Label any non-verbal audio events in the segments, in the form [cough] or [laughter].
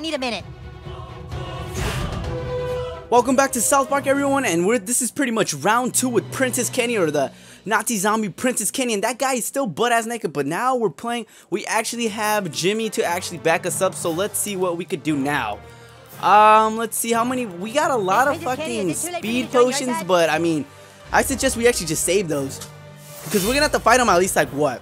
I need a minute. Welcome back to South Park, everyone, and we're this is pretty much round two with Princess Kenny or the Nazi zombie Princess Kenny, and that guy is still butt ass naked. But now we're playing. We actually have Jimmy to actually back us up. So let's see what we could do now. Um, let's see how many. We got a lot of Princess Kenny, fucking is it too late for you speed to join your potions, but I mean, I suggest we actually just save those because we're gonna have to fight them at least like what?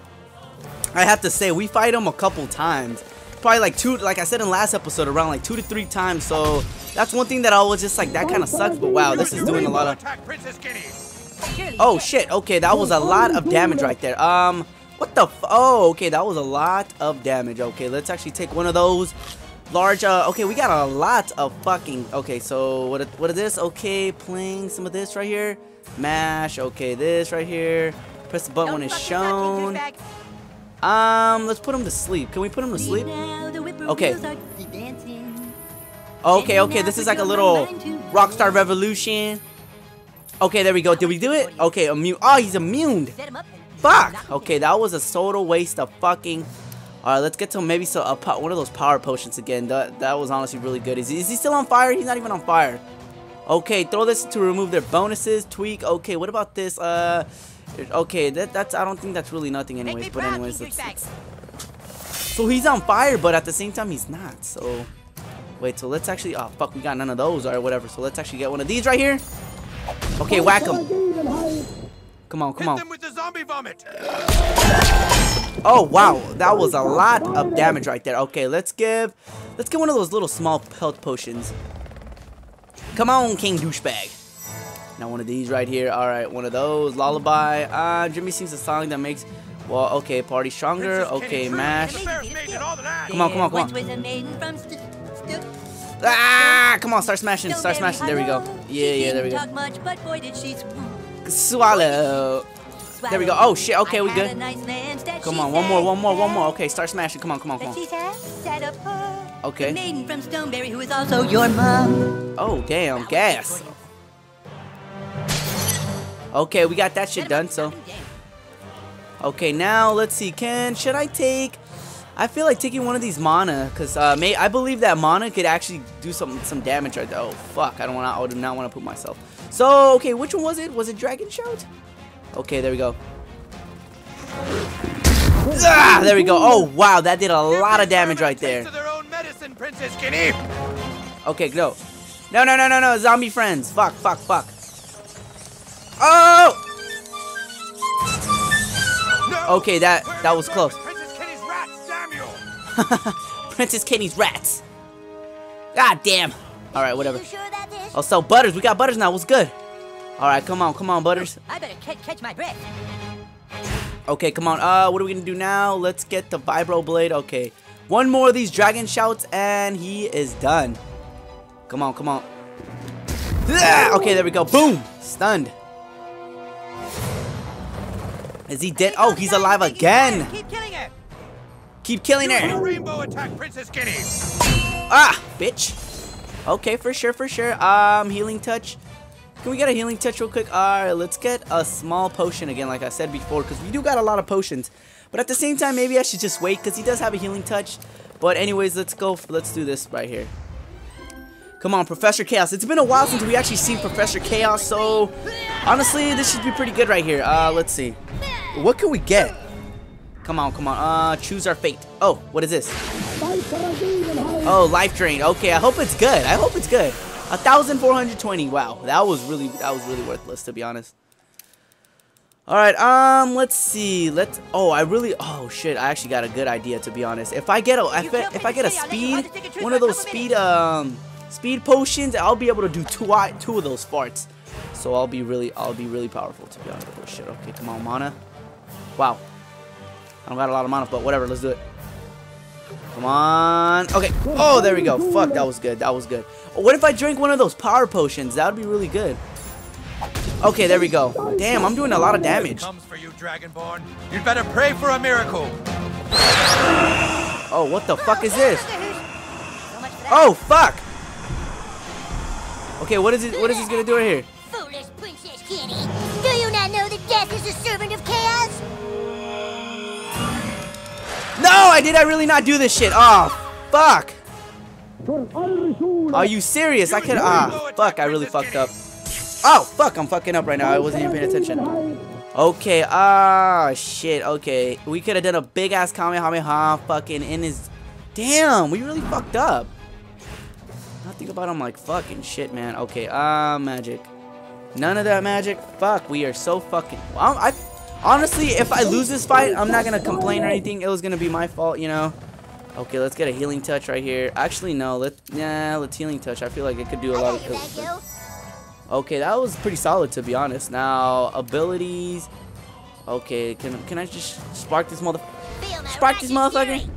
I have to say we fight them a couple times. Probably like two, like I said in last episode, around like two to three times. So that's one thing that I was just like, that kind of sucks. But wow, this is doing a lot of. Attack Princess Kenny. Oh shit, okay, that was a lot of damage right there. Um, what the f- oh, okay, that was a lot of damage. Okay, let's actually take one of those large, uh, okay, we got a lot of fucking, okay, so what, what is this? Okay, playing some of this right here. Mash, okay, this right here. Press the button when it's shown. Um, let's put him to sleep. Can we put him to sleep? Okay. Okay, okay, this is like a little Rockstar Revolution. Okay, there we go. Did we do it? Okay, immune. Oh, he's immune. Fuck. Okay, that was a total waste of fucking. All right, let's get to maybe so po- one of those power potions again. That that was honestly really good. Is is he still on fire? He's not even on fire. Okay, throw this to remove their bonuses. Tweak. Okay, what about this? Uh, okay, that that's I don't think that's really nothing Make anyways. me But proud, anyways, let's, let's- so he's on fire, but at the same time he's not. So wait, so let's actually. Oh fuck, we got none of those or whatever. So let's actually get one of these right here. Okay, whack him. Come on, come on. with the zombie vomit. Oh wow, that was a lot of damage right there. Okay, let's give let's get one of those little small health potions. Come on, King douchebag. Now one of these right here. All right, one of those. Lullaby. Uh, Jimmy sings a song that makes. Well, okay, party stronger. Princess Okay, true. mash. The Bear's maid and all of that. Come on, come on, come on. Once was a maiden from St- St- Ah, come on, start smashing, start smashing. There we go. Yeah, yeah, there we go. Talk much, but boy did she swoon. Swallow. There we go. Oh shit. Okay, we good. nice land that Come on, one more, one more, one more. Okay, start smashing. Come on, come on, come on. she had set up her. Okay. Maiden from Stoneberry who is also your mom. Oh damn, gas. Okay, we got that shit done. So. Okay, now let's see. Can should I take? I feel like taking one of these mana because uh, may I believe that mana could actually do some some damage right there. Oh fuck! I don't want to. I do not want to put myself. So okay, which one was it? Was it Dragon Shout? Okay, there we go. Ah, there we go. Oh wow, that did a lot of damage right there. Taste of their own medicine, Princess Kenny. Okay, go. No, no, no, no, no. Zombie friends. Fuck, fuck, fuck. Oh! No. Okay, that that was close. Princess Kenny's rats, damn you. [laughs] Princess Kenny's rats. God damn. All right, whatever. You sure about this? Oh, Butters, we got Butters now. What's good? All right, come on, come on, Butters. I better ca- catch my breath. Okay, come on. Uh, what are we gonna do now? Let's get the Vibro Blade. Okay, one more of these Dragon Shouts, and he is done. Come on, come on. Ah, Okay, there we go. Boom, stunned. Is he dead? Oh, he's alive again. Keep killing her. Keep killing her. rainbow attack, Princess Kenny. Ah, bitch. Okay, for sure, for sure. Um, healing touch. Can we get a healing touch real quick? Alright, let's get a small potion again, like I said before, because we do got a lot of potions. But at the same time, maybe I should just wait, because he does have a healing touch. But anyways, let's go. Let's do this right here. Come on, Professor Chaos. It's been a while since we actually seen Professor Chaos, so honestly, this should be pretty good right here. Uh, let's see. What can we get? Come on, come on. Uh, choose our fate. Oh, what is this? Oh, life drain. Okay, I hope it's good. I hope it's good. A thousand four hundred twenty. Wow, that was really that was really worthless to be honest. All right, um, let's see. Let's. Oh, I really. Oh shit, I actually got a good idea to be honest. If I get a if, I, if I get a speed, one of those speed um speed potions, I'll be able to do two two of those farts. So I'll be really I'll be really powerful to be honest. Oh shit. Okay, come on, mana. Wow. I don't got a lot of mana, but whatever. Let's do it. Come on. Okay. Oh, there we go. Fuck, that was good. That was good. Oh, what if I drink one of those power potions? That would be really good. Okay, there we go. Damn, I'm doing a lot of damage. Comes for you, Dragonborn. You'd better pray for a miracle. Oh, what the fuck is this? So much for that. Oh, fuck. Okay, what is it? What is this gonna do right here? Foolish Princess Kenny. Do you not know that death is a servant No, I did. I really not do this shit. Oh, fuck. Are you serious? I could. Ah, fuck! I really fucked up. Oh, fuck! I'm fucking up right now. I wasn't even paying attention. Okay. Ah, shit. Okay, we could have done a big ass Kamehameha fucking in his. Damn, we really fucked up. I think about him like fucking shit, man. Okay. Ah, magic. None of that magic. Fuck. We are so fucking. Well, I. Honestly, if I lose this fight, I'm not gonna complain or anything. It was gonna be my fault, you know. Okay, let's get a healing touch right here. Actually, no. Let yeah, let's healing touch. I feel like it could do a lot of. Okay, that was pretty solid to be honest. Now abilities. Okay, can can I just spark this mother? Spark this motherfucker.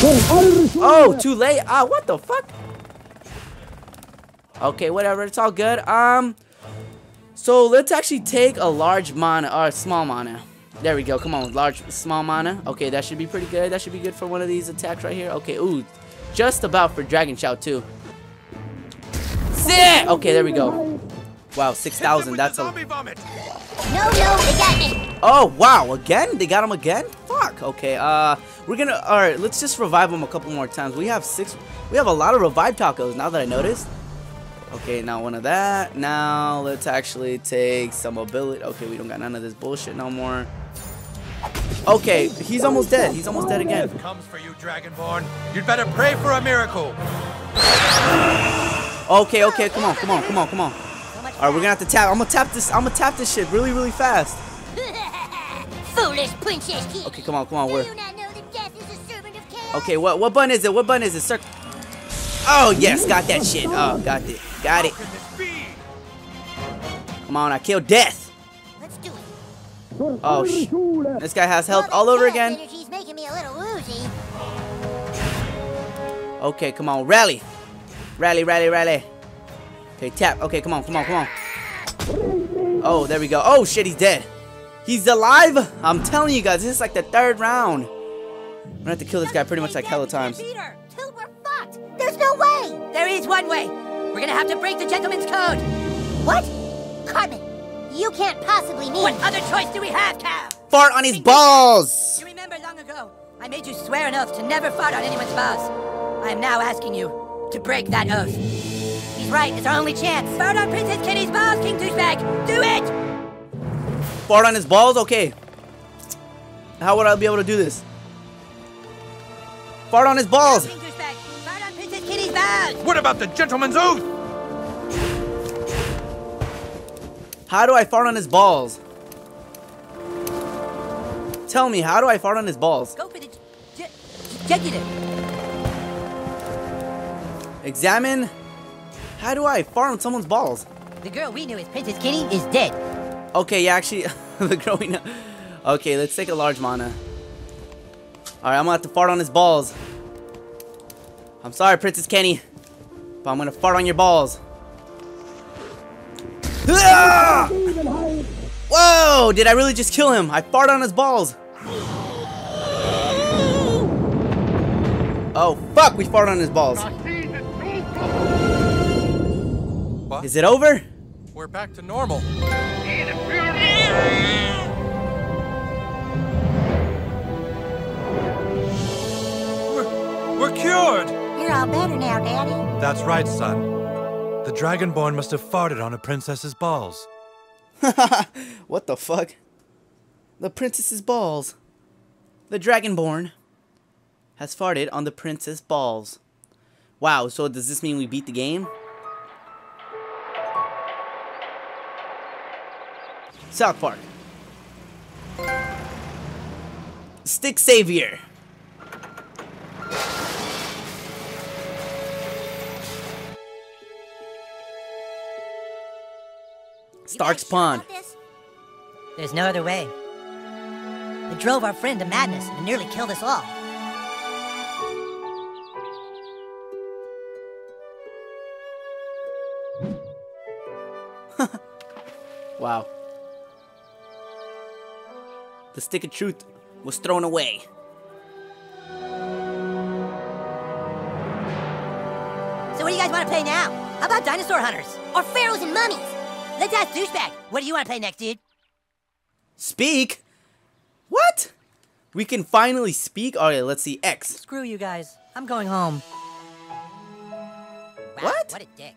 Oh, too late. Ah, what the fuck? Okay, whatever. It's all good. Um, so let's actually take a large mana or small mana. There we go. Come on, large, small mana. Okay, that should be pretty good. That should be good for one of these attacks right here. Okay, ooh, just about for Dragon Shout too. Sick. Okay, there we go. Wow, six Hit them thousand. with That's the a. zombie vomit. No, no, they got me. Oh wow, again? They got him again? Fuck. Okay. Uh, we're gonna. All right. Let's just revive him a couple more times. We have six. We have a lot of revive tacos now that I noticed. Okay, now one of that. Now let's actually take some ability. Okay, we don't got none of this bullshit no more. Okay, he's almost dead. He's almost dead again. Comes for you, Dragonborn. You'd better pray for a miracle. Okay, okay, come on, come on, come on, come on. So much for All right, we're gonna have to tap. I'm gonna tap this. I'm gonna tap this shit really, really fast. [laughs] Foolish princess kid. Okay, come on, come on. Do We're you not know that death is a servant of chaos? okay. What what button is it? What button is it? Circle. Oh yes, got that shit. Oh, got it, got it. How can this be? Come on, I killed death. Let's do it. Oh sh. This guy has health all over again. Energy's making me a little woozy. Okay, come on, rally, rally, rally, rally. Okay, tap. Okay, come on, come on, come on. Oh, there we go. Oh shit, he's dead. He's alive. I'm telling you guys, this is like the third round. I'm gonna have to kill this guy pretty much like hella times. Beat her. Till fucked. There's no way. There is one way. We're gonna have to break the gentleman's code. What? Cartman, you can't possibly mean. What other choice do we have, Kyle? Fart on his balls. You remember long ago, I made you swear an oath to never fart on anyone's balls. I am now asking you to break that oath. He's right, it's our only chance. Fart on Princess Kenny's balls, King Douchebag! Do it! Fart on his balls. Okay. How would I be able to do this? Fart on his balls. Princess What about the gentleman's oath? How do I fart on his balls? Tell me, how do I fart on his balls? Go for the j- jugular. Examine. How do I fart on someone's balls? The girl we knew as Princess Kitty is dead. Okay, yeah, actually, [laughs] the growing up. Okay, let's take a large mana. Alright, I'm gonna have to fart on his balls. I'm sorry, Princess Kenny. But I'm gonna fart on your balls. Ah! Whoa! Did I really just kill him? I fart on his balls. Oh, fuck! We fart on his balls. What? Is it over? We're back to normal. We're, we're cured! You're all better now, Daddy. That's right, son. The Dragonborn must have farted on a princess's balls. [laughs] What the fuck? The princess's balls. The Dragonborn has farted on the princess balls. Wow, so does this mean we beat the game? South Park. Stick Savior. Stark's You Pond. There's no other way. It drove our friend to madness and nearly killed us all. [laughs] Wow. The stick of truth was thrown away. So what do you guys want to play now? How about Dinosaur Hunters? Or pharaohs and mummies? Let's ask Douchebag. What do you want to play next, dude? Speak? What? We can finally speak? Oh, Alright, let's see. X. Screw you guys. I'm going home. Wow, What? What a dick.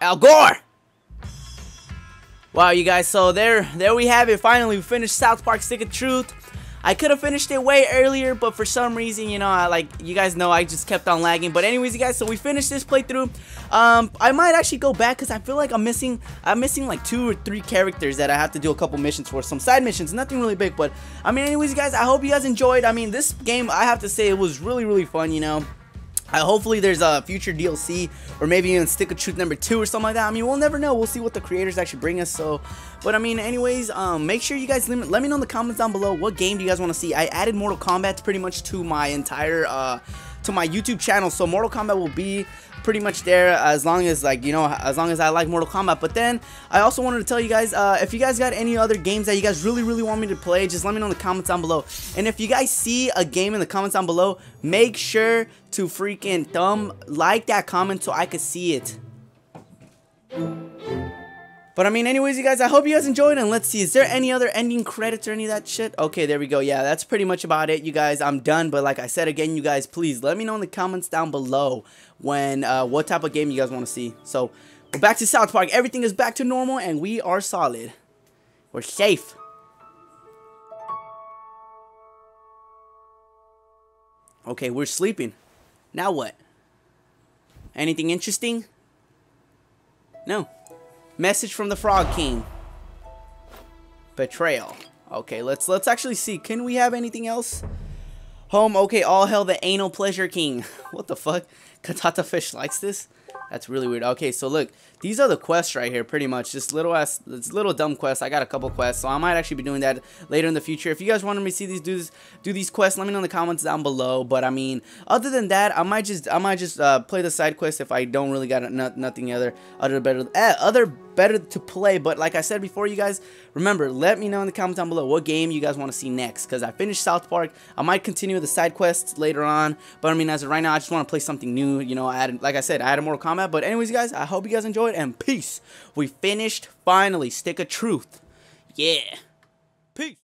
Al Gore. Wow, you guys. So there, there we have it. Finally, we finished South Park: Stick of Truth. I could have finished it way earlier, but for some reason, you know, I like you guys know I just kept on lagging. But anyways, you guys, so we finished this playthrough. Um, I might actually go back because I feel like I'm missing, I'm missing like two or three characters that I have to do a couple missions for. Some side missions, nothing really big, but I mean, anyways, guys, I hope you guys enjoyed. I mean, this game, I have to say, it was really, really fun. You know. Uh, hopefully there's a future DLC or maybe even Stick of Truth number two or something like that. I mean, we'll never know. We'll see what the creators actually bring us. So, but I mean, anyways, um, make sure you guys let me know in the comments down below what game do you guys want to see. I added Mortal Kombat pretty much to my entire uh, to my YouTube channel, so Mortal Kombat will be pretty much there as long as like you know as long as I like Mortal Kombat. But then I also wanted to tell you guys uh, if you guys got any other games that you guys really really want me to play just let me know in the comments down below. And if you guys see a game in the comments down below make sure to freaking thumb like that comment so I could see it but I mean, anyways, you guys, I hope you guys enjoyed. And let's see, is there any other ending credits or any of that shit? Okay, there we go. Yeah, that's pretty much about it, you guys. I'm done. But like I said again, you guys, please let me know in the comments down below when uh, what type of game you guys want to see. So we're back to South Park. Everything is back to normal, and we are solid. We're safe. Okay, we're sleeping. Now what? Anything interesting? No. Message from the Frog King. Betrayal. Okay, let's let's actually see. Can we have anything else? Home. Okay, all hell the anal pleasure king. [laughs] What the fuck? Katata fish likes this. That's really weird. Okay, so look, these are the quests right here, pretty much. Just little ass, little dumb quests. I got a couple quests, so I might actually be doing that later in the future. If you guys wanted me to see these this, do these quests, let me know in the comments down below. But I mean, other than that, I might just, I might just uh, play the side quests if I don't really got no, nothing other, other better, eh, other better to play. But like I said before, you guys, remember, let me know in the comments down below what game you guys want to see next. Because I finished South Park. I might continue the side quests later on. But I mean, as of right now, I just want to play something new. You know, I added, like I said, I added Mortal Kombat. But anyways, guys, I hope you guys enjoyed. And peace. We finished, finally, Stick of Truth. Yeah. Peace.